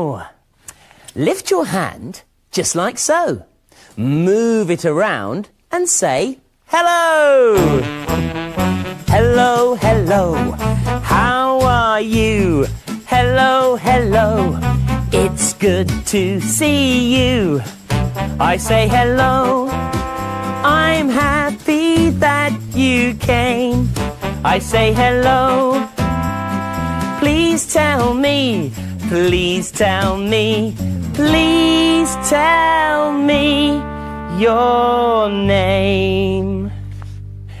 Oh. Lift your hand just like so. Move it around and say hello. Hello, hello. How are you? Hello, hello. It's good to see you. I say hello. I'm happy that you came. I say hello. Please tell me, please tell me, please tell me your name.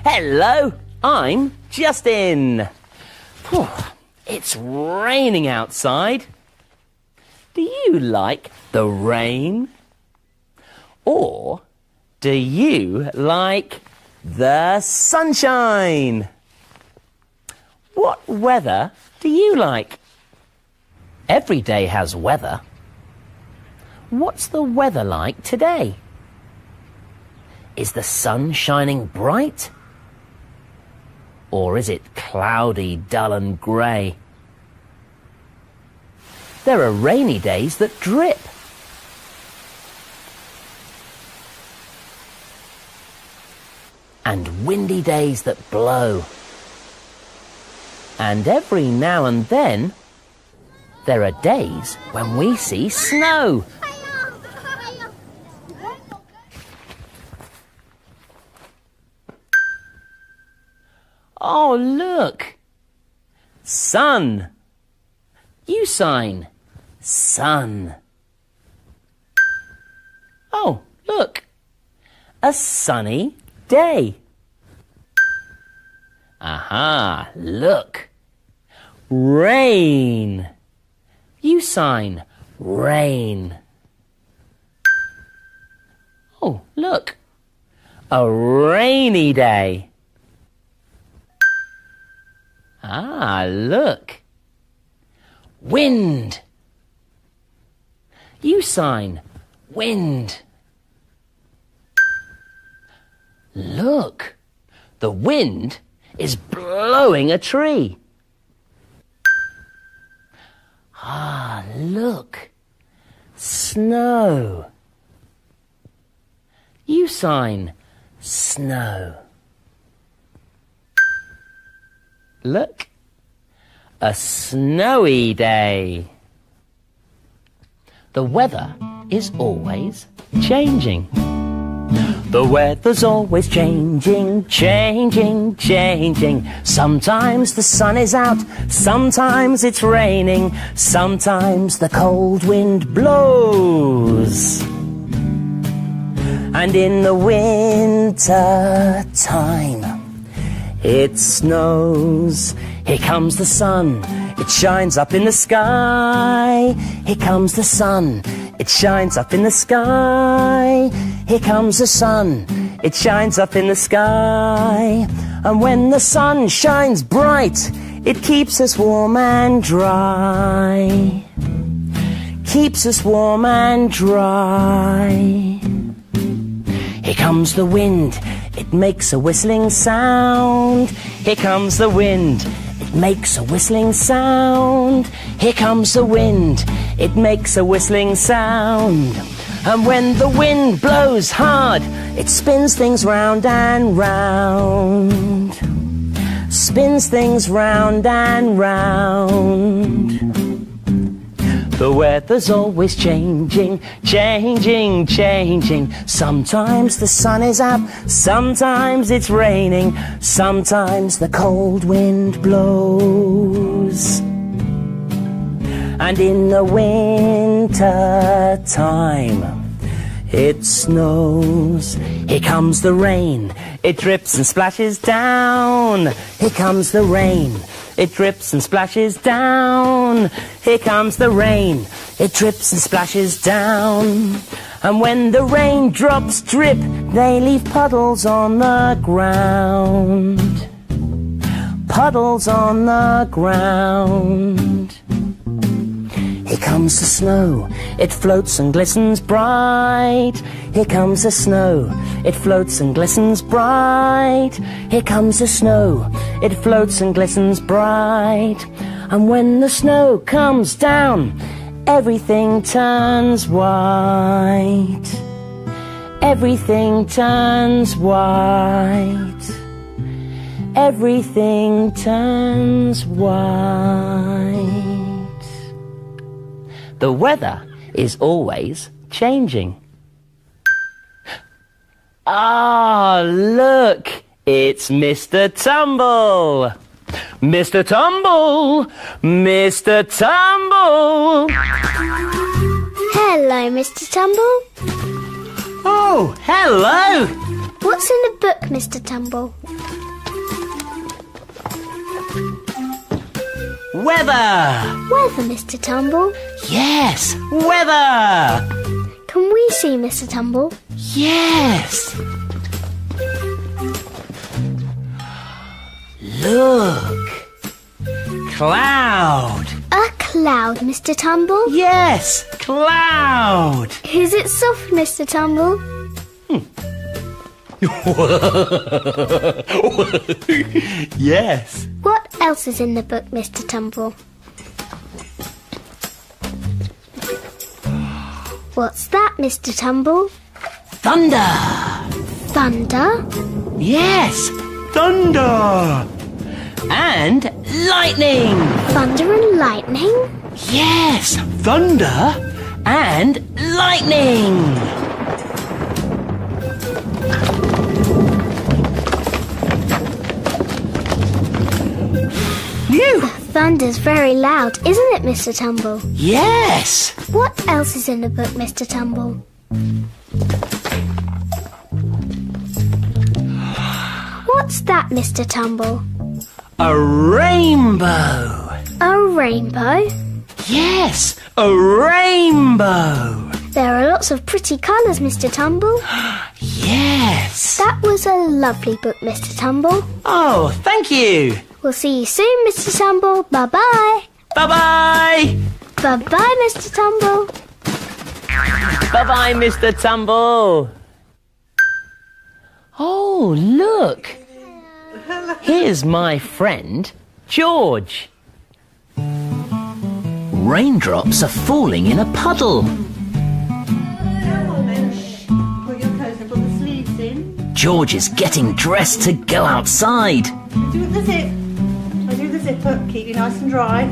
Hello, I'm Justin. Whew, it's raining outside. Do you like the rain? Or do you like the sunshine? What weather do you like? Every day has weather. What's the weather like today? Is the sun shining bright? Or is it cloudy, dull and grey? There are rainy days that drip. And windy days that blow. And every now and then, there are days when we see snow. Oh, look! Sun. You sign. Sun. Oh, look. A sunny day. Aha, look. Rain. You sign rain. Oh, look. A rainy day. Ah, look. Wind. You sign wind. Look. The wind is blowing a tree. Ah, look. Snow. You sign snow. Look. A snowy day. The weather is always changing. The weather's always changing, changing, changing. Sometimes the sun is out, sometimes it's raining, sometimes the cold wind blows. And in the winter time, it snows. Here comes the sun, it shines up in the sky. Here comes the sun, it shines up in the sky. Here comes the sun, it shines up in the sky. And when the sun shines bright, it keeps us warm and dry. Keeps us warm and dry. Here comes the wind, it makes a whistling sound. Here comes the wind, it makes a whistling sound. Here comes the wind, it makes a whistling sound. And when the wind blows hard, it spins things round and round. Spins things round and round. The weather's always changing, changing, changing. Sometimes the sun is up, sometimes it's raining, sometimes the cold wind blows. And in the winter time, it snows. Here comes the rain. It drips and splashes down. Here comes the rain. It drips and splashes down. Here comes the rain. It drips and splashes down. And when the raindrops drip, they leave puddles on the ground. Puddles on the ground. Comes the snow, it floats and glistens bright. Here comes the snow, it floats and glistens bright. Here comes the snow, it floats and glistens bright. And when the snow comes down, everything turns white. Everything turns white. Everything turns white. The weather is always changing. Ah, look! It's Mr. Tumble! Mr. Tumble! Mr. Tumble! Hello, Mr. Tumble. Oh, hello! What's in the book, Mr. Tumble? Weather! Weather, Mr. Tumble. Yes, weather! Can we see Mr. Tumble? Yes! Look! Cloud! A cloud, Mr. Tumble. Yes, cloud! Is it soft, Mr. Tumble? Hmm. yes. What else is in the book, Mr. Tumble? What's that, Mr. Tumble? Thunder! Thunder? Yes, thunder! And lightning! Thunder and lightning? Yes, thunder and lightning! Phew! Thunder's very loud, isn't it, Mr. Tumble? Yes! What else is in the book, Mr. Tumble? What's that, Mr. Tumble? A rainbow! A rainbow? Yes, a rainbow! There are lots of pretty colours, Mr. Tumble. Yes! That was a lovely book, Mr. Tumble. Oh, thank you! We'll see you soon, Mr. Tumble. Bye bye. Bye bye! Bye bye, Mr. Tumble. Bye bye, Mr. Tumble! Oh, look! Here's my friend, George. Raindrops are falling in a puddle. Come on then. Put your coat and put the sleeves in. George is getting dressed to go outside. Do the zip. I do the zip up. Keep you nice and dry.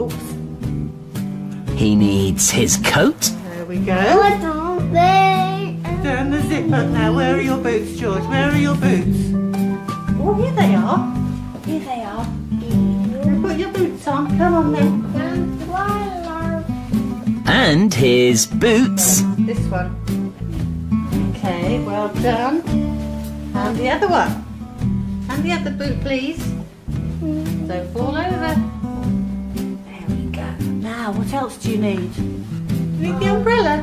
Oops. He needs his coat, There we go. don't they? Turn the zip up now. Where are your boots, George? Where are your boots? Oh, here they are. Here they are. Put your boots on. Come on then. and his boots. This one. Okay, well done. And the other one. And the other boot, please. Don't fall over. There we go. Now, what else do you need? You need the umbrella.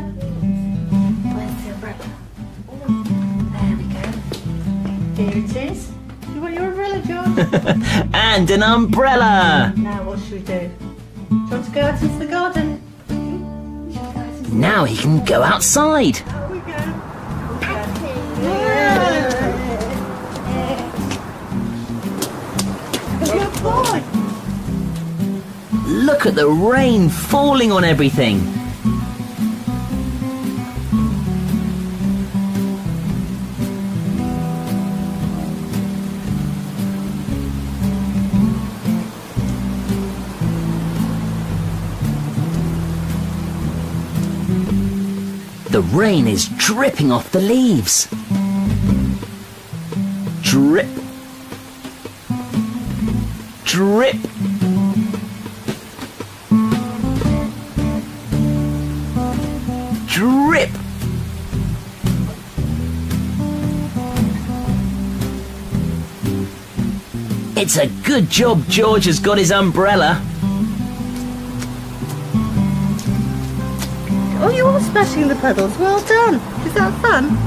Where's the umbrella? There we go. Here it is. You want your umbrella, George? and an umbrella. now, what should we do? Do you want to go out into the garden? Should we go out into Now he can go outside. Here we go. Good Look at the rain falling on everything. The rain is dripping off the leaves. Drip. Drip. It's a good job George has got his umbrella. Oh, you are splashing the puddles. Well done. Is that fun?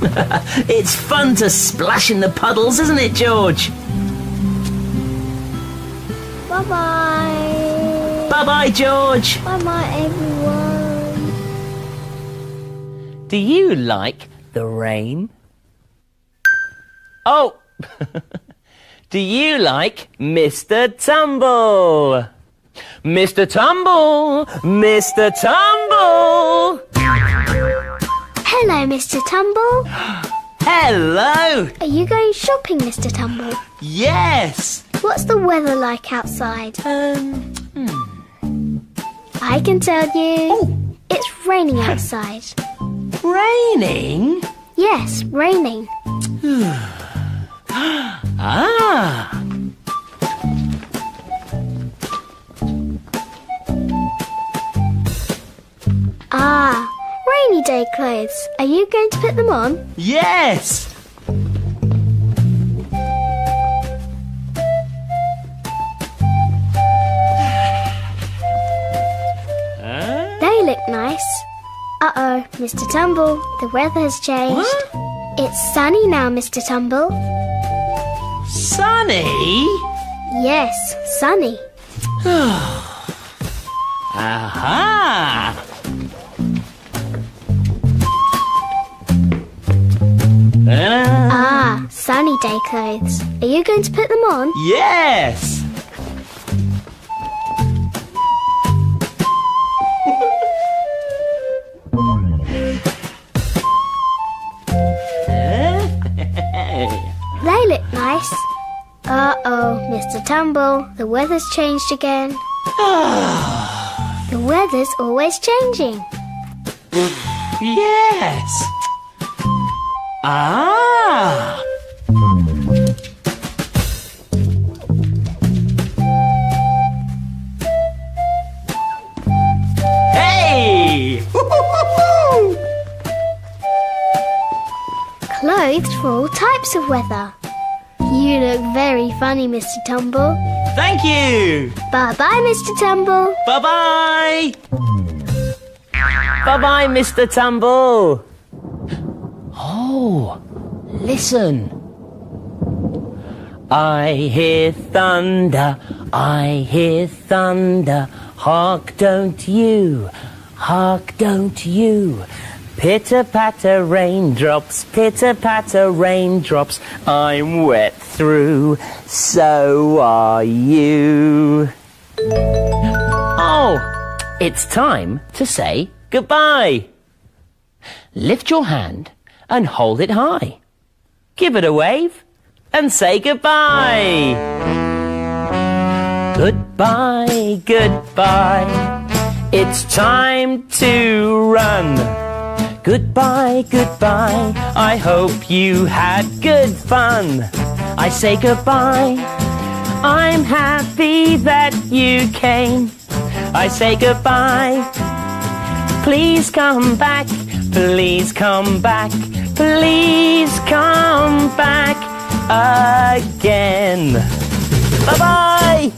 It's fun to splash in the puddles, isn't it, George? Bye bye. Bye bye, George. Bye bye, everyone. Do you like the rain? Oh! Do you like Mr. Tumble? Mr. Tumble! Mr. Tumble! Hello, Mr. Tumble. Hello! Are you going shopping, Mr. Tumble? Yes! What's the weather like outside? Um, hmm. I can tell you. Oh. It's raining outside. Raining? Yes, raining. Ah! Ah, rainy day clothes. Are you going to put them on? Yes! Mr. Tumble, the weather has changed. What? It's sunny now, Mr. Tumble. Sunny? Yes, sunny. Aha! Ah, Ah, sunny day clothes. Are you going to put them on? yes! Mr. Tumble, the weather's changed again. the weather's always changing. Yes! Ah! Hey! Clothes for all types of weather. You look very funny, Mr. Tumble. Thank you! Bye bye, Mr. Tumble. Bye bye! Bye bye, Mr. Tumble! Oh, listen. I hear thunder, I hear thunder. Hark, don't you, hark, don't you. Pitter patter raindrops, pitter patter raindrops. I'm wet through, so are you. Oh, it's time to say goodbye. Lift your hand and hold it high. Give it a wave and say goodbye. Goodbye, goodbye. It's time to run. Goodbye, goodbye. I hope you had good fun. I say goodbye. I'm happy that you came. I say goodbye. Please come back. Please come back. Please come back again. Bye bye.